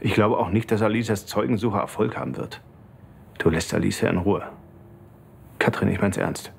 Ich glaube auch nicht, dass Alisas Zeugensuche Erfolg haben wird. Du lässt Alicia in Ruhe. Katrin, ich mein's ernst.